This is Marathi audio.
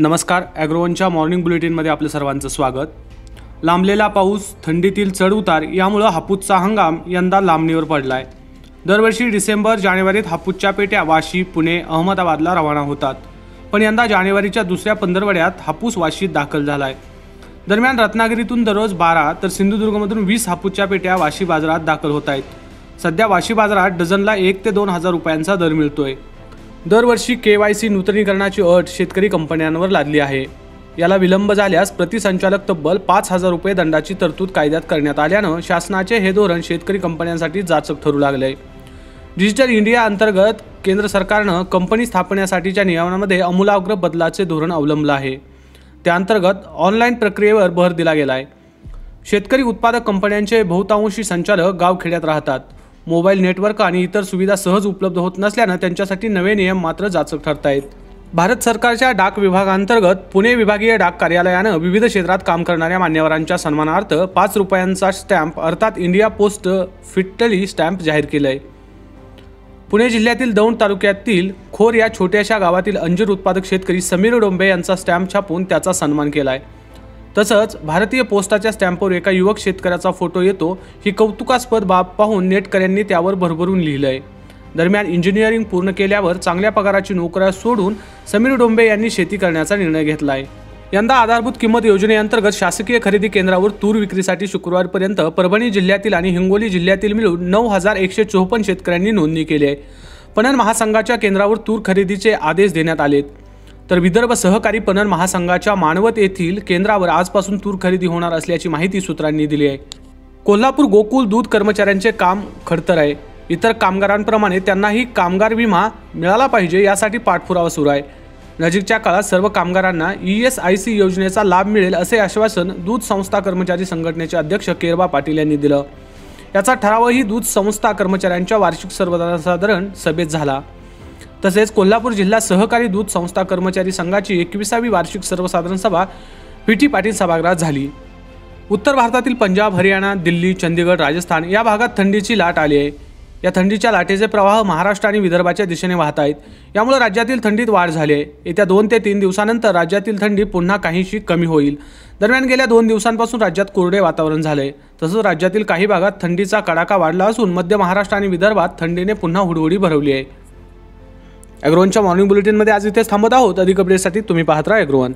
नमस्कार ॲग्रोवनच्या मॉर्निंग बुलेटिनमध्ये आपलं सर्वांचं स्वागत. लांबलेला पाऊस थंडीतील चढउतार यामुळं हापूसचा हंगाम यंदा लांबणीवर पडला आहे दरवर्षी डिसेंबर जानेवारीत हापूसच्या पेट्या वाशी पुणे अहमदाबादला रवाना होतात. पण यंदा जानेवारीच्या दुसऱ्या पंधरवड्यात हापूस वाशीत दाखल झाला आहे दरम्यान रत्नागिरीतून दररोज बारा तर सिंधुदुर्गमधून वीस हापूसच्या पेट्या वाशी बाजारात दाखल होत आहेत सध्या वाशी बाजारात डझनला एक ते दोन हजार रुपयांचा दर मिळतोय. दरवर्षी के वाय सी नूतनीकरणाची अट शेतकरी कंपन्यांवर लादली आहे. याला विलंब झाल्यास प्रतिसंचालक तब्बल पाच हजार रुपये दंडाची तरतूद कायद्यात करण्यात आल्यानं शासनाचे हे धोरण शेतकरी कंपन्यांसाठी जाचक ठरू लागले डिजिटल इंडिया अंतर्गत केंद्र सरकारनं कंपनी स्थापण्यासाठीच्या नियमांमध्ये अमूलाग्र बदलाचे धोरण अवलंबलं आहे. त्याअंतर्गत ऑनलाईन प्रक्रियेवर भर दिला गेला आहे शेतकरी उत्पादक कंपन्यांचे बहुतांशी संचालक गावखेड्यात राहतात. मोबाईल नेटवर्क आणि इतर सुविधा सहज उपलब्ध होत नसल्यानं त्यांच्यासाठी नवे नियम मात्र जाचक ठरत आहेत भारत सरकारच्या डाक विभागांतर्गत पुणे विभागीय डाक कार्यालयानं विविध क्षेत्रात काम करणाऱ्या मान्यवरांच्या सन्मानार्थ पाच रुपयांचा स्टॅम्प अर्थात इंडिया पोस्ट फिट्टली स्टॅम्प जाहीर केलंय. पुणे जिल्ह्यातील दौंड तालुक्यातील खोर या छोट्याशा गावातील अंजीर उत्पादक शेतकरी समीर डोंबे यांचा स्टॅम्प छापून त्याचा सन्मान केला आहे तसंच भारतीय पोस्टाच्या स्टॅम्पवर एका युवक शेतकऱ्याचा फोटो येतो ही कौतुकास्पद बाब पाहून नेटकऱ्यांनी त्यावर भरभरून लिहिलंय. दरम्यान इंजिनिअरिंग पूर्ण केल्यावर चांगल्या पगाराची नोकऱ्या सोडून समीर डोंबे यांनी शेती करण्याचा निर्णय घेतलाय. यंदा आधारभूत किंमत योजनेअंतर्गत शासकीय खरेदी केंद्रावर तूर विक्रीसाठी शुक्रवारपर्यंत परभणी जिल्ह्यातील आणि हिंगोली जिल्ह्यातील मिळून नऊ हजार एकशे चोपन्न शेतकऱ्यांनी नोंदणी केली आहे. पणन महासंघाच्या केंद्रावर तूर खरेदीचे आदेश देण्यात आलेत. तर विदर्भ सहकारी पणन महासंघाच्या मानवत येथील केंद्रावर आजपासून तूर खरेदी होणार असल्याची माहिती सूत्रांनी दिली आहे. कोल्हापूर गोकुल दूध कर्मचाऱ्यांचे काम खडतर आहे. इतर कामगारांप्रमाणे त्यांनाही कामगार विमा मिळाला पाहिजे यासाठी पाठपुरावा सुरू आहे. नजीकच्या काळात सर्व कामगारांना ई एस आय सी योजनेचा लाभ मिळेल असे आश्वासन दूध संस्था कर्मचारी संघटनेचे अध्यक्ष केरबा पाटील यांनी दिलं. याचा ठरावही दूध संस्था कर्मचाऱ्यांच्या वार्षिक सर्वसाधारण सभेत झाला. तसेच कोल्हापूर जिल्हा सहकारी दूध संस्था कर्मचारी संघाची एकविसावी वार्षिक सर्वसाधारण सभा पी टी पाटील सभागृहात झाली. उत्तर भारतातील पंजाब हरियाणा दिल्ली चंदीगड राजस्थान या भागात थंडीची लाट आली आहे. या थंडीच्या लाटेचे प्रवाह महाराष्ट्र आणि विदर्भाच्या दिशेने वाहत आहेत. यामुळे राज्यातील थंडीत वाढ झाली आहे. येत्या दोन ते तीन दिवसानंतर राज्यातील थंडी पुन्हा काहीशी कमी होईल. दरम्यान गेल्या दोन दिवसांपासून राज्यात कोरडे वातावरण झाले तसंच राज्यातील काही भागात थंडीचा कडाका वाढला असून मध्य महाराष्ट्र आणि विदर्भात थंडीने पुन्हा हुडहुडी भरवली आहे. ॲग्रोवनच्या मॉर्निंग बुलेटिनमध्ये आज इथेच थांबत आहोत. अधिक अपडेटसाठी तुम्ही पाहत राहा ॲग्रोवन